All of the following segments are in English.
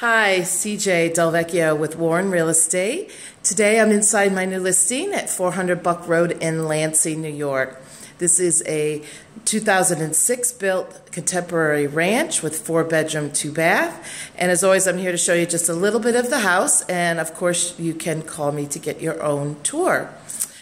Hi, CJ DelVecchio with Warren Real Estate. Today I'm inside my new listing at 400 Buck Road in Lansing, New York. This is a 2006 built contemporary ranch with four bedroom, two bath. And as always, I'm here to show you just a little bit of the house. And of course, you can call me to get your own tour.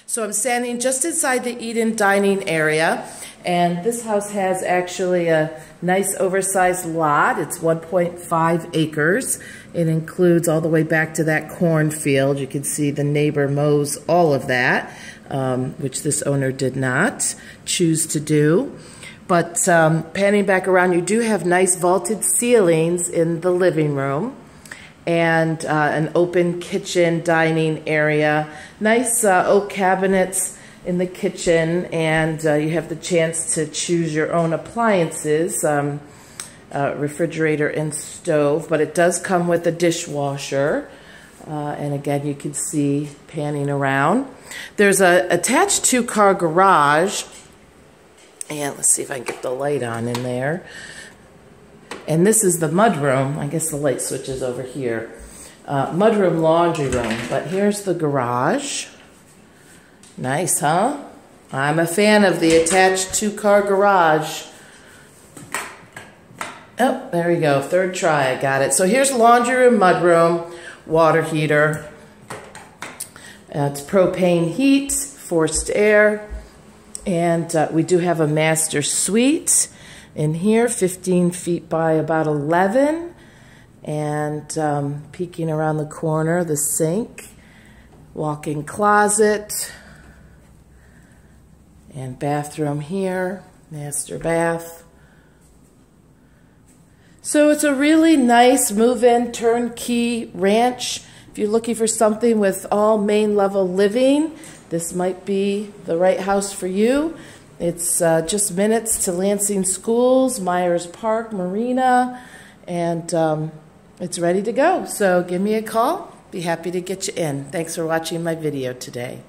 So I'm standing just inside the eat-in dining area. And this house has actually a nice oversized lot. It's 1.5 acres. It includes all the way back to that cornfield. You can see the neighbor mows all of that, um, which this owner did not choose to do. But um, panning back around, you do have nice vaulted ceilings in the living room and uh, an open kitchen dining area. Nice uh, oak cabinets in the kitchen and uh, you have the chance to choose your own appliances, um, uh, refrigerator and stove, but it does come with a dishwasher. Uh, and again, you can see panning around. There's a attached two-car garage. And let's see if I can get the light on in there. And this is the mudroom. I guess the light switch is over here. Uh, mudroom laundry room. But here's the garage. Nice, huh? I'm a fan of the attached two-car garage. Oh, there we go. Third try, I got it. So here's laundry room, mudroom, water heater. It's propane heat, forced air. And uh, we do have a master suite in here, 15 feet by about 11. And um, peeking around the corner, the sink, walk-in closet, and bathroom here, master bath. So it's a really nice move-in turnkey ranch. If you're looking for something with all main level living, this might be the right house for you. It's uh, just minutes to Lansing Schools, Myers Park, Marina, and um, it's ready to go. So give me a call. Be happy to get you in. Thanks for watching my video today.